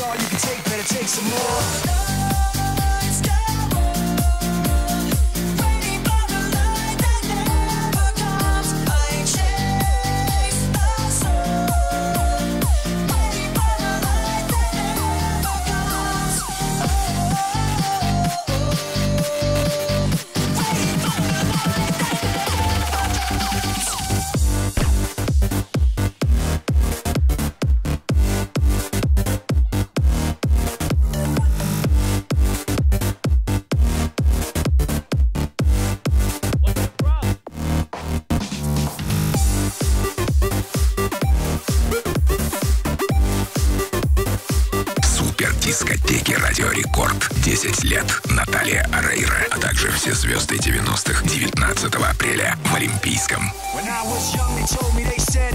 all you can take, better take some more. 10 лет. Наталья Арейра, а также все звезды 90-х 19 апреля в Олимпийском. Young, said,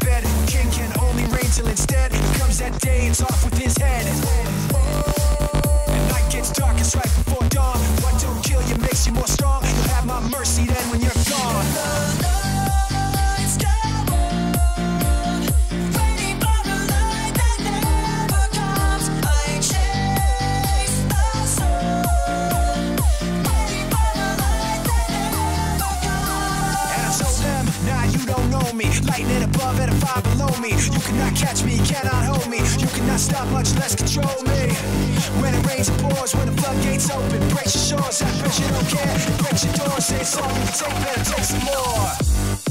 bed, can, can Tighten above at a five below me. You cannot catch me, cannot hold me. You cannot stop, much less control me. When it rains, it pours. When the floodgates open, break your shores. I bet you don't care. Break your doors. Say it's long, take better, take some more.